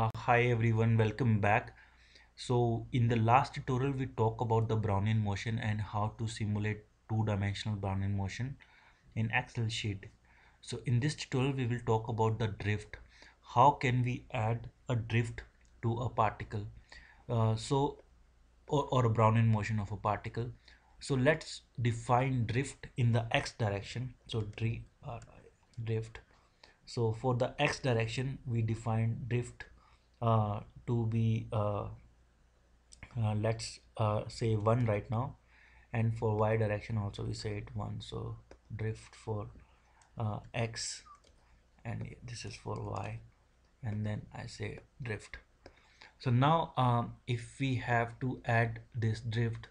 Uh, hi everyone, welcome back. So in the last tutorial we talked about the Brownian motion and how to simulate two-dimensional Brownian motion in Excel sheet. So in this tutorial we will talk about the drift. How can we add a drift to a particle? Uh, so or, or a Brownian motion of a particle. So let's define drift in the x direction. So uh, drift. So for the x direction we define drift to be uh, uh, let's uh, say 1 right now. And for y direction also we say it 1 so drift for uh, x and this is for y. And then I say drift. So now um, if we have to add this drift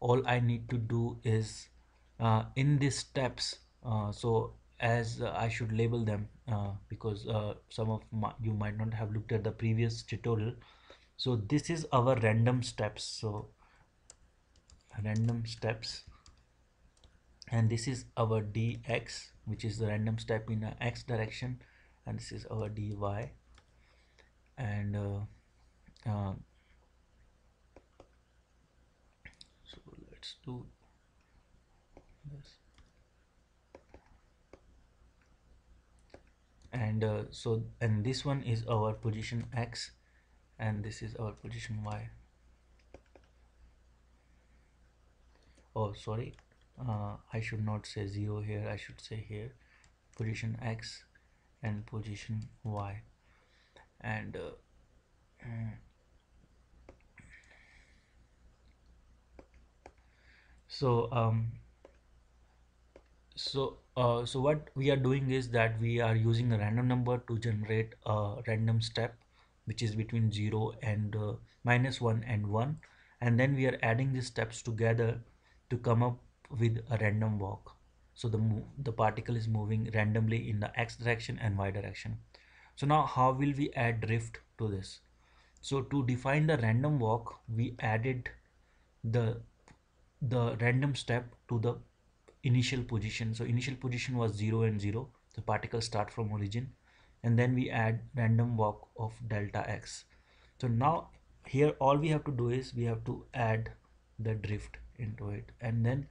all I need to do is uh, in these steps so as uh, I should label them uh, because uh, some of my, you might not have looked at the previous tutorial. So this is our random steps. So random steps. And this is our dx which is the random step in the x direction. And this is our dy. And uh, uh, so let's do this uh, so and this one is our position x and this is our position y. Oh sorry. Uh, I should not say 0 here. I should say here position x and position y. And uh, so um so uh, so what we are doing is that we are using a random number to generate a random step which is between 0 and uh, minus 1 and 1 and then we are adding these steps together to come up with a random walk. So the the particle is moving randomly in the x direction and y direction. So now how will we add drift to this? So to define the random walk we added the the random step to the initial position. So initial position was 0 and 0 the particles start from origin. And then we add random walk of delta x. So now here all we have to do is we have to add the drift into it. And then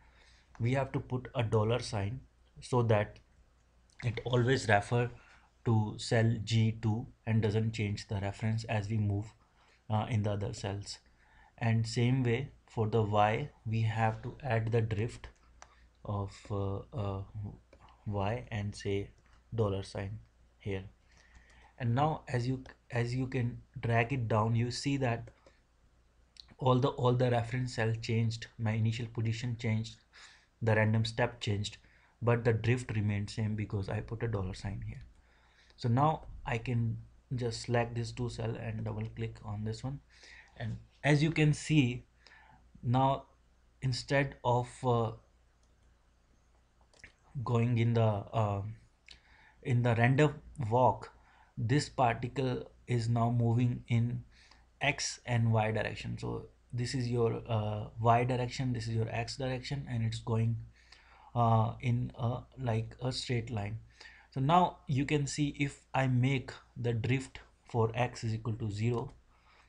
we have to put a dollar sign so that it always refer to cell G2 and doesn't change the reference as we move uh, in the other cells. And same way for the y we have to add the drift of uh, uh, y and say dollar sign here. And now as you as you can drag it down you see that all the all the reference cell changed. My initial position changed. The random step changed. But the drift remained same because I put a dollar sign here. So now I can just select this two cell and double click on this one. And as you can see now instead of uh, going in the uh, in the random walk this particle is now moving in x and y direction. So this is your uh, y direction this is your x direction and it's going uh, in a like a straight line. So now you can see if I make the drift for x is equal to 0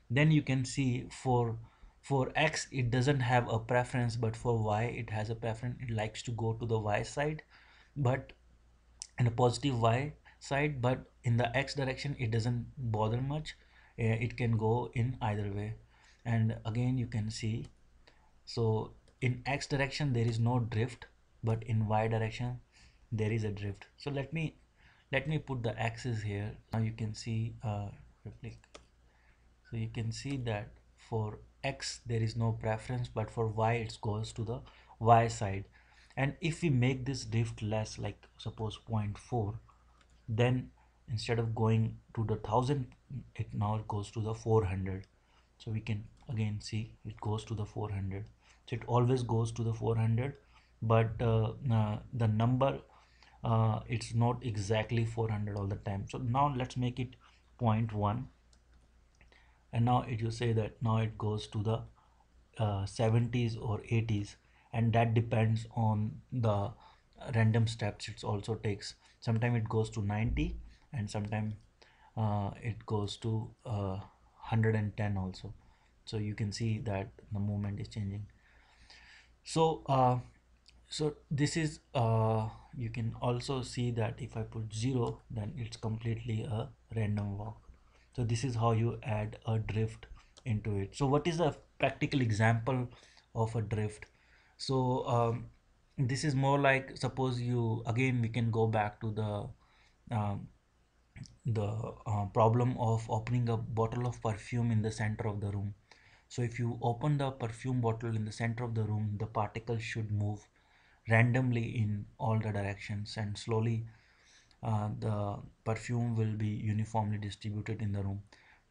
then you can see for for x it doesn't have a preference but for y it has a preference. It likes to go to the y side but in a positive y side but in the x direction it doesn't bother much. Uh, it can go in either way. And again you can see so in x direction there is no drift but in y direction there is a drift. So let me let me put the axis here. Now you can see uh, so you can see that for x there is no preference but for y it goes to the y side. And if we make this drift less like suppose 0.4 then instead of going to the thousand it now goes to the 400 so we can again see it goes to the 400 so it always goes to the 400 but uh, uh, the number uh, it's not exactly 400 all the time. So now let's make it 0.1 and now it will say that now it goes to the 70s uh, or 80s and that depends on the random steps it also takes. Sometimes it goes to 90 and sometimes uh, it goes to uh, 110 also. So you can see that the movement is changing. So uh, so this is uh, you can also see that if I put 0 then it's completely a random walk so this is how you add a drift into it. So what is a practical example of a drift? So um, this is more like suppose you again we can go back to the um, the uh, problem of opening a bottle of perfume in the center of the room. So if you open the perfume bottle in the center of the room the particles should move randomly in all the directions and slowly uh, the perfume will be uniformly distributed in the room.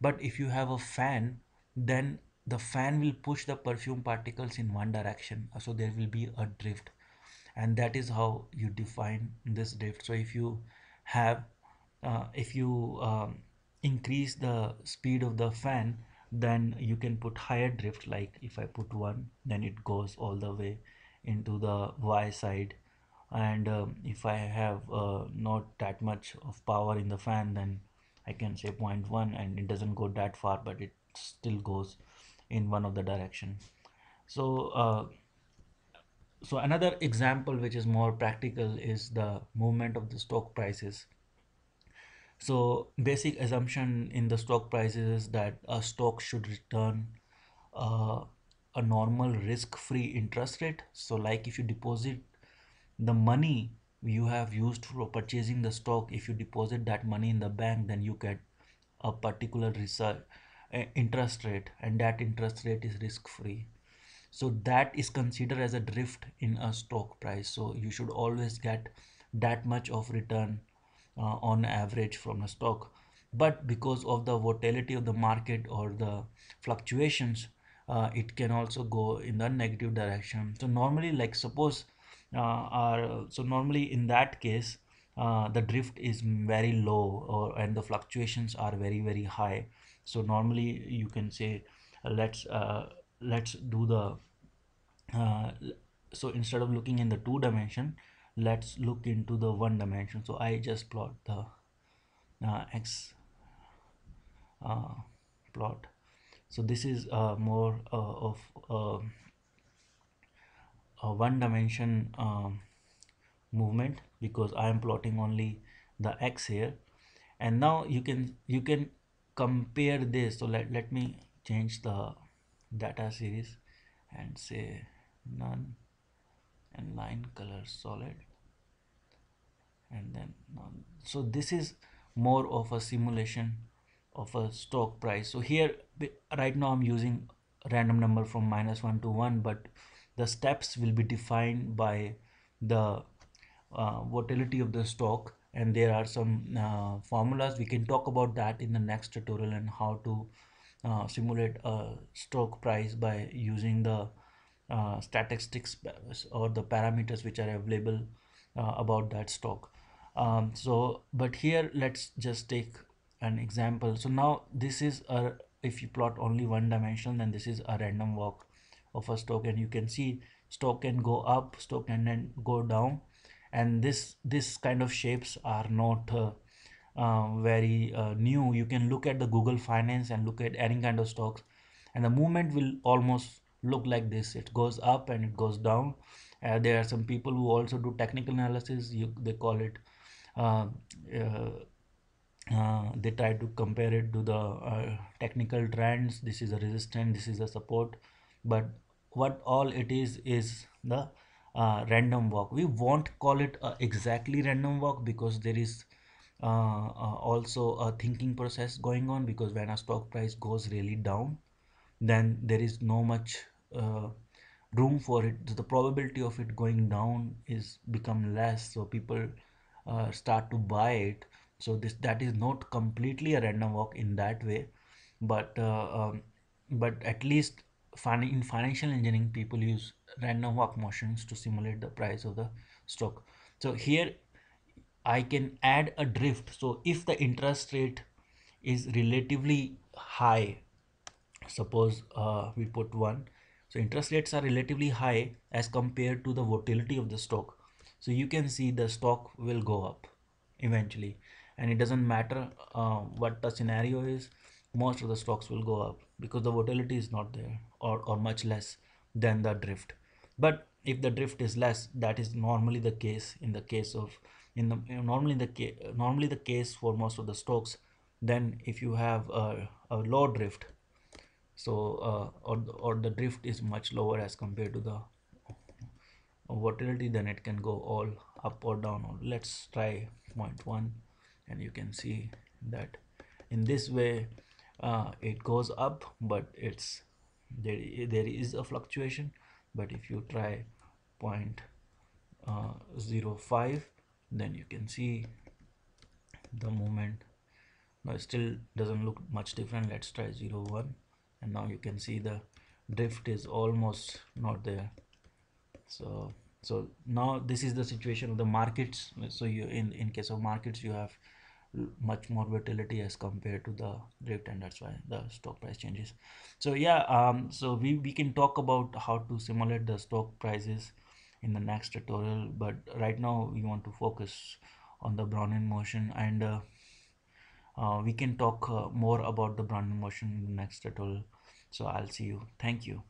But if you have a fan then the fan will push the perfume particles in one direction. So there will be a drift. And that is how you define this drift. So if you have uh, if you um, increase the speed of the fan then you can put higher drift. Like if I put one then it goes all the way into the Y side and um, if I have uh, not that much of power in the fan then I can say 0.1 and it doesn't go that far but it still goes in one of the direction so uh, so another example which is more practical is the movement of the stock prices so basic assumption in the stock prices is that a stock should return uh, a normal risk-free interest rate. So like if you deposit the money you have used for purchasing the stock, if you deposit that money in the bank, then you get a particular result, uh, interest rate and that interest rate is risk-free. So that is considered as a drift in a stock price. So you should always get that much of return uh, on average from a stock but because of the volatility of the market or the fluctuations uh, it can also go in the negative direction so normally like suppose uh, our, so normally in that case uh, the drift is very low or and the fluctuations are very very high. So normally you can say let's uh, let's do the uh, so instead of looking in the two dimension let's look into the one dimension. So I just plot the uh, x uh, plot. So this is uh, more of uh, a one dimension um, movement because I am plotting only the x here. And now you can you can compare this. So let, let me change the data series and say none and line color solid and then so this is more of a simulation of a stock price. So here right now i'm using random number from minus 1 to 1 but the steps will be defined by the uh, volatility of the stock. And there are some uh, formulas. We can talk about that in the next tutorial and how to uh, simulate a stock price by using the uh, statistics or the parameters which are available uh, about that stock. Um, so but here let's just take an example. So now this is a if you plot only one dimension then this is a random walk of a stock and you can see stock can go up stock can then go down. And this this kind of shapes are not uh, uh, very uh, new. You can look at the google finance and look at any kind of stocks and the movement will almost look like this. It goes up and it goes down. Uh, there are some people who also do technical analysis. You, they call it uh, uh, they try to compare it to the technical trends. This is a resistance. This is a support. But what all it is is the uh, random walk. We won't call it exactly random walk because there is also a thinking process going on because when a stock price goes really down then there is no much uh, room for it. The probability of it going down is become less. So people uh, start to buy it. So this that is not completely a random walk in that way. But uh, um, but at least in financial engineering people use random walk motions to simulate the price of the stock. So here I can add a drift. So if the interest rate is relatively high suppose uh, we put one so interest rates are relatively high as compared to the volatility of the stock. So you can see the stock will go up eventually. And it doesn't matter uh, what the scenario is most of the stocks will go up because the volatility is not there or, or much less than the drift. But if the drift is less that is normally the case in the case of in the normally the case normally the case for most of the stocks. Then if you have a, a low drift so uh, or, or the drift is much lower as compared to the volatility then it can go all up or down let's try point one and you can see that in this way uh, it goes up but it's there there is a fluctuation. But if you try point uh, 05 then you can see the movement. Now still doesn't look much different. Let's try 01 and now you can see the drift is almost not there. So so now this is the situation of the markets. So you in in case of markets you have much more volatility as compared to the drift and that's why the stock price changes. So yeah um so we we can talk about how to simulate the stock prices in the next tutorial but right now we want to focus on the Brownian motion and uh, uh, we can talk uh, more about the Brownian motion in the next tutorial. So I'll see you. Thank you